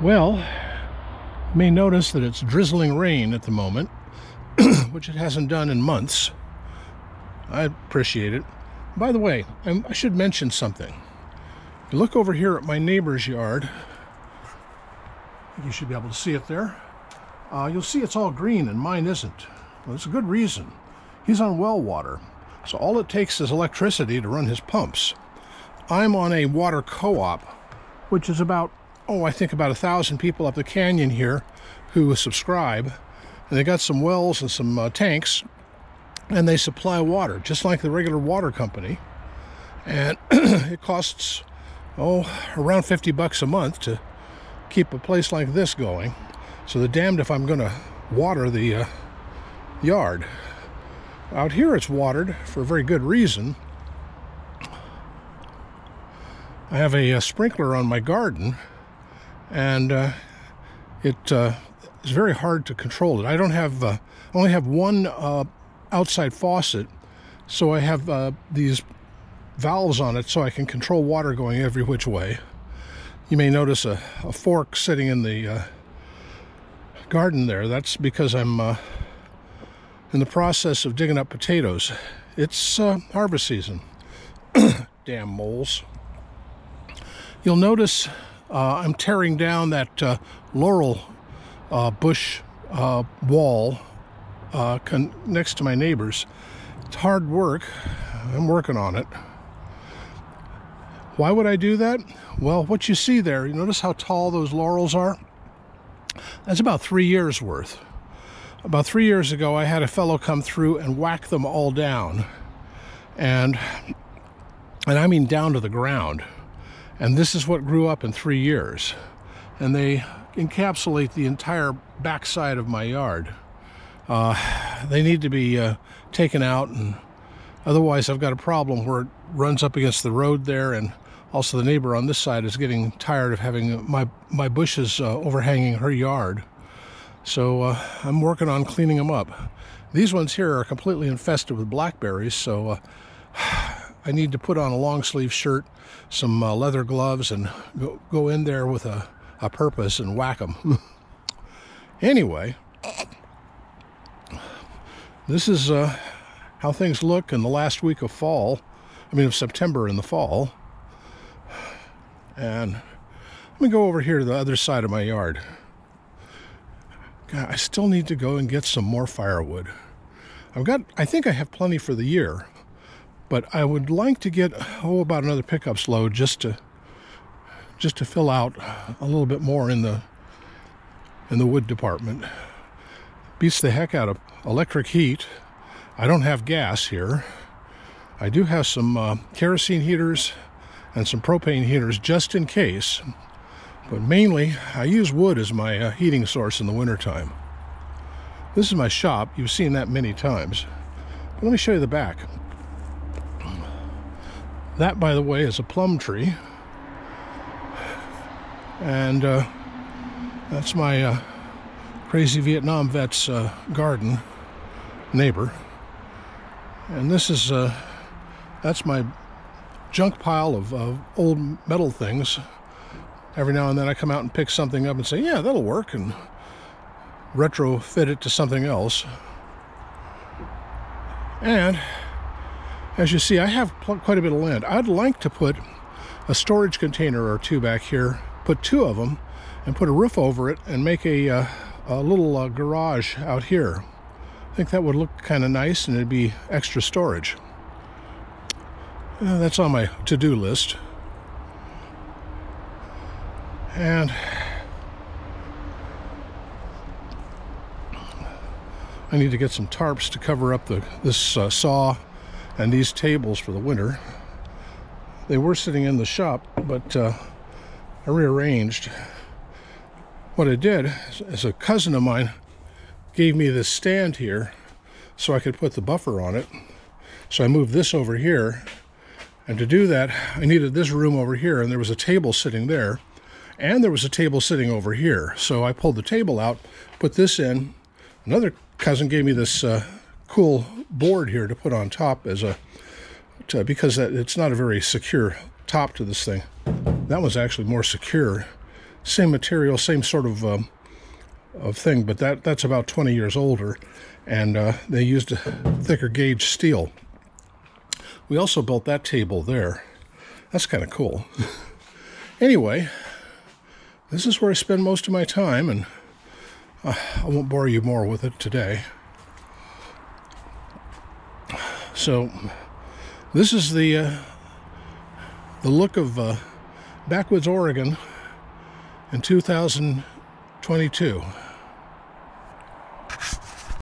Well, you may notice that it's drizzling rain at the moment, which it hasn't done in months. I appreciate it. By the way, I'm, i should mention something. Look over here at my neighbor's yard, you should be able to see it there. Uh, you'll see it's all green and mine isn't. Well, a good reason. He's on well water, so all it takes is electricity to run his pumps. I'm on a water co-op, which is about oh, I think about a thousand people up the canyon here who subscribe. And they got some wells and some uh, tanks, and they supply water, just like the regular water company. And it costs, oh, around 50 bucks a month to keep a place like this going. So they're damned if I'm going to water the uh, yard. Out here it's watered for a very good reason. I have a, a sprinkler on my garden and uh, it uh, is very hard to control it. I don't have uh, only have one uh, outside faucet, so I have uh, these valves on it so I can control water going every which way. You may notice a, a fork sitting in the uh, garden there. That's because I'm in the process of digging up potatoes. It's harvest season. Damn moles. You'll notice I'm tearing down that uh, laurel uh, bush uh, wall uh, next to my neighbor's. It's hard work. I'm working on it. Why would I do that? Well, what you see there, you notice how tall those laurels are? That's about three years worth. About three years ago, I had a fellow come through and whack them all down. And, and I mean down to the ground. And this is what grew up in three years. And they encapsulate the entire backside of my yard. Uh, they need to be uh, taken out, and otherwise, I've got a problem where it runs up against the road there, and also the neighbor on this side is getting tired of having my my bushes uh, overhanging her yard. So uh, I'm working on cleaning them up. These ones here are completely infested with blackberries, so uh, I need to put on a long sleeve shirt, some uh, leather gloves, and go, go in there with a, a purpose and whack them. anyway, this is uh, how things look in the last week of fall. I mean, of September in the fall. And let me go over here to the other side of my yard. God, I still need to go and get some more firewood. I've got, I think I have plenty for the year. But I would like to get oh about another pickups load just to just to fill out a little bit more in the in the wood department. Beats the heck out of electric heat. I don't have gas here. I do have some uh, kerosene heaters and some propane heaters just in case. But mainly, I use wood as my uh, heating source in the wintertime. This is my shop. You've seen that many times. But let me show you the back. That, by the way, is a plum tree. And uh, that's my uh, crazy Vietnam vet's uh, garden neighbor. And this is, uh, that's my junk pile of old metal things. Every now and then I come out and pick something up and say, yeah, that'll work, and retrofit it to something else. And as you see, I have quite a bit of land. I'd like to put a storage container or two back here, put two of them, and put a roof over it and make a, uh, a little uh, garage out here. I think that would look kind of nice and it'd be extra storage. Uh, that's on my to-do list. And I need to get some tarps to cover up the this uh, saw and these tables for the winter. They were sitting in the shop, but uh, I rearranged. What I did is a cousin of mine gave me this stand here so I could put the buffer on it. So I moved this over here. And to do that, I needed this room over here, and there was a table sitting there. And there was a table sitting over here. So I pulled the table out, put this in. Another cousin gave me this uh, cool board here to put on top as a to, because it's not a very secure top to this thing. That was actually more secure. same material, same sort of um, of thing, but that that's about 20 years older, and uh, they used a thicker gauge steel. We also built that table there. That's kind of cool. anyway, this is where I spend most of my time, and uh, I won't bore you more with it today. So, this is the uh, the look of uh, Backwoods, Oregon in 2022.